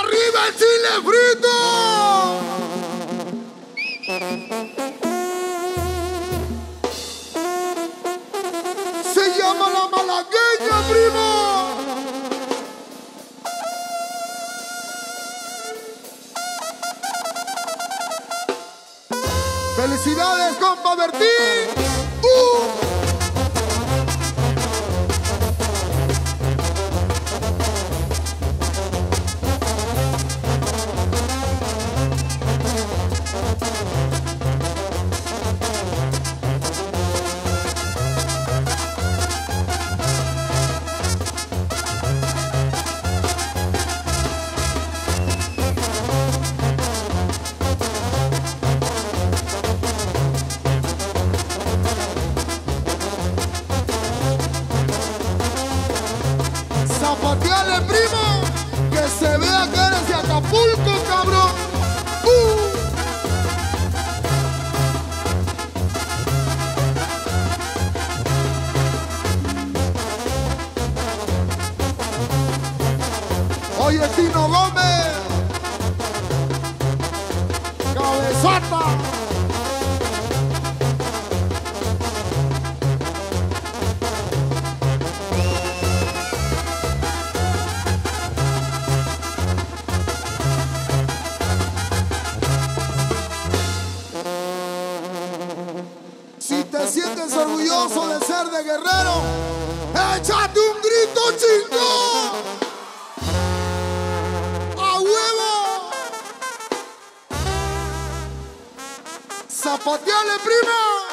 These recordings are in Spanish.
arriba el chile frito! Se llama la malagueña, primo. ¡Felicidades, compa Bertín! ¡Uh! Se ¡105! ¡A huevo! ¡Zapateale, prima!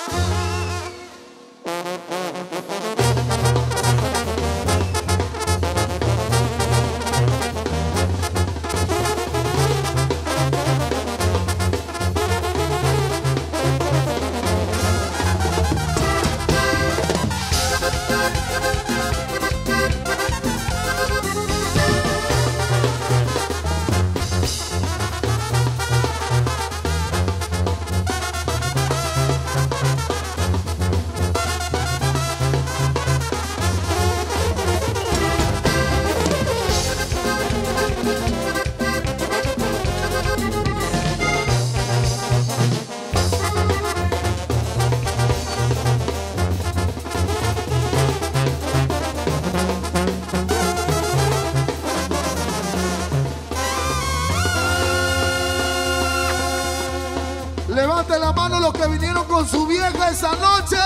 Con su vieja esa noche.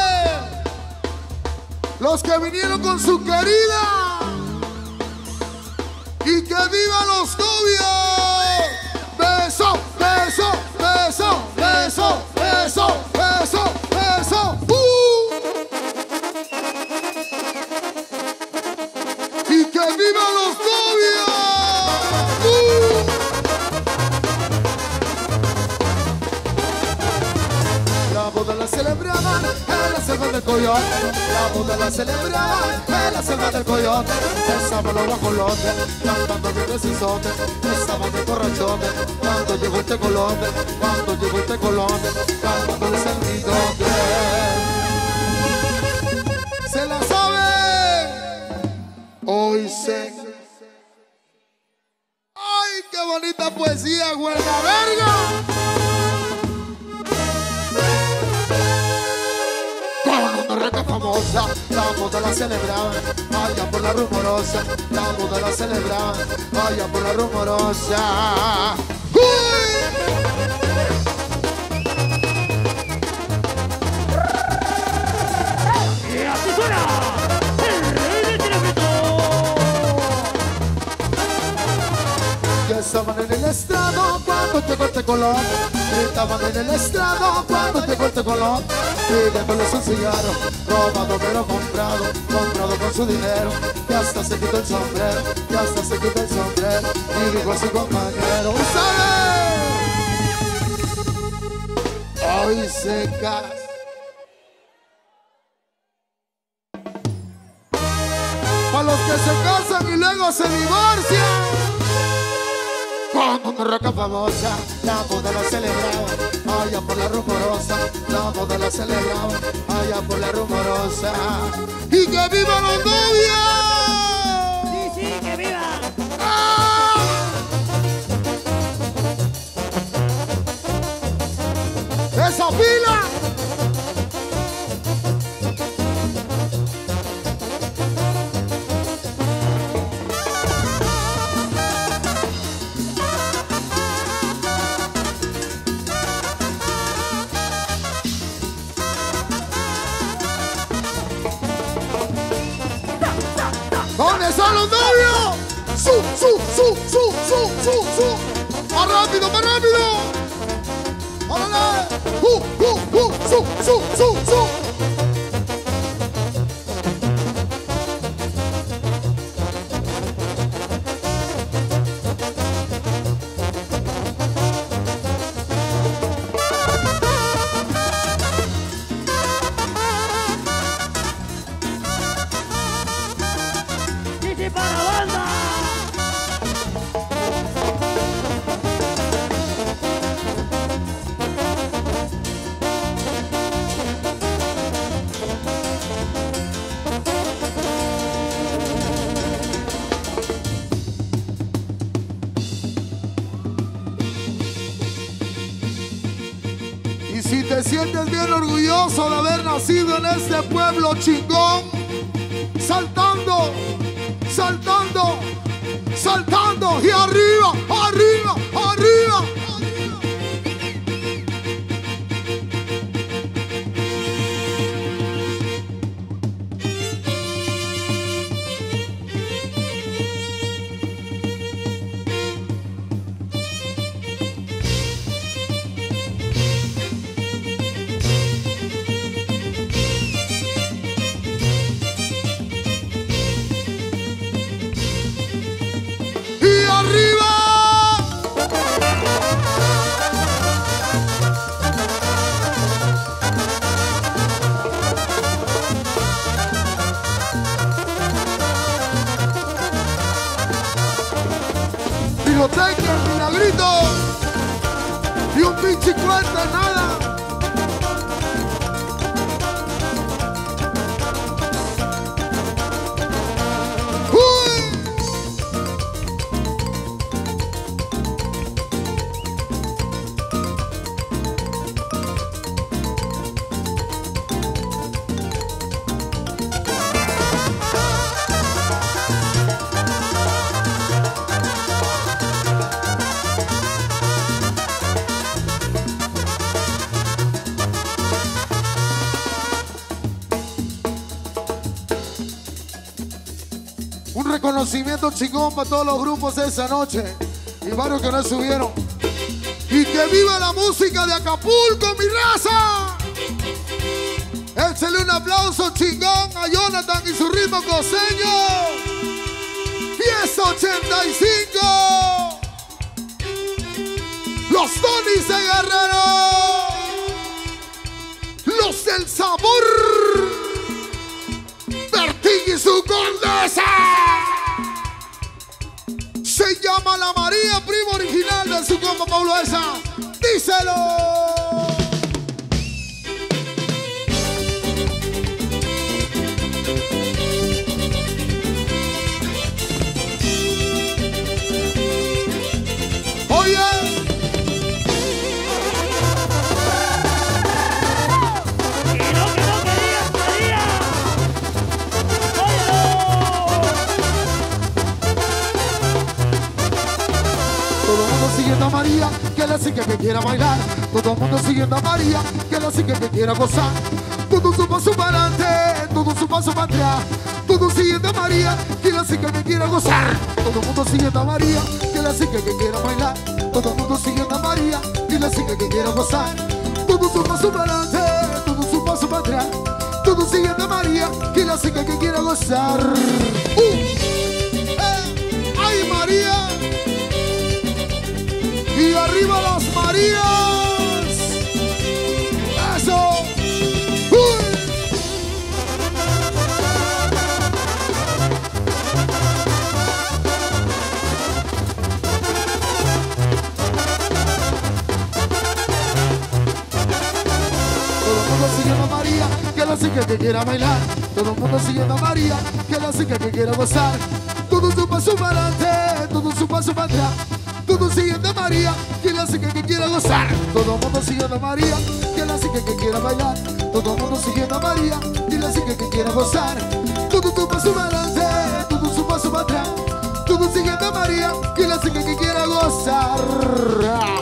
Los que vinieron con su querida. Y que vivan los novios. Del coyote. La boda la celebraban en la selva del coyote. Estaban los guajolotes cantando bien sisote. Estaban de borrachote cuando llegó el tecolote. Cuando llegó el tecolote cantándoles el nidote. Se la saben. Hoy sé. ¡Ay, qué bonita poesía, güey! ¡La verga! Famosa, la boda la celebraban, allá por la rumorosa, la boda la celebraban, allá por la rumorosa. ¡Uy! Y así suena tirapito. Ya estaban en el estrado cuando llegó el tecolón. Estaban en el estrado cuando llegó el tecolón. Pidiéndoles un cigarro, robado pero comprado, comprado con su dinero. Y hasta se quitó el sombrero, y hasta se quitó el sombrero. Y dijo a su compañero, ¡Sale! Hoy se casa. Para los que se casan y luego se divorcian. Con una roca famosa, la boda la celebraba, allá por la rumorosa, la boda la celebraba, allá por la rumorosa. ¡Y que viva la novia! ¡Sí, sí, que viva! ¡Ah! ¡Esa pila! ¿Dónde están los novios? ¡Su, su, su, su, su, su, su! ¡Más rápido, más rápido! ¡Órale! ¡Uh, uh, uh! ¡Su, su, su, su! Sientes bien orgulloso de haber nacido en este pueblo chingón, saltando, Pirotecnia, vinagrito y un pinche cuenta, nada. Reconocimiento chingón para todos los grupos de esa noche y varios que no subieron. Y que viva la música de Acapulco, mi raza. Échale un aplauso chingón a Jonathan y su ritmo coseño. Fiesta 85. Los Tonys de Guerrero. Los del sabor. Bertín y su condesa. Se llama la María, primo original de su compa Pablo Esa. Díselo. Sigue que quiera bailar. Todo el mundo siguiendo a María, que la sigue que quiera gozar. Todo su paso para adelante, todo su paso para atrás. Todo siguiendo a María, que la sigue que quiera gozar. Todo el mundo siguiendo a María, que la sigue que quiera bailar. Todo el mundo siguiendo a María, que la sigue que quiera gozar. Todo su paso para adelante, todo su paso para atrás. Todo siguiendo a María, que la sigue que quiera gozar. ¡Uh! ¡Eh! ¡Ay, María! y arriba las Marías. Eso. Uy. Todo mundo siguiendo a María, que la sigue que quiera bailar. Todo mundo siguiendo a María, que la sigue que quiera gozar. Todo su paso para adelante, todo su paso para atrás. Todo Todo siguiendo a María, que la sigue que quiera gozar. Todo mundo siguiendo a María, que la sigue que quiera bailar. Todo mundo siguiendo a María, que la sigue que quiera gozar. Todo tu paso para adelante, todo su paso para atrás. Todo siguiendo a María, que la sigue que quiera gozar.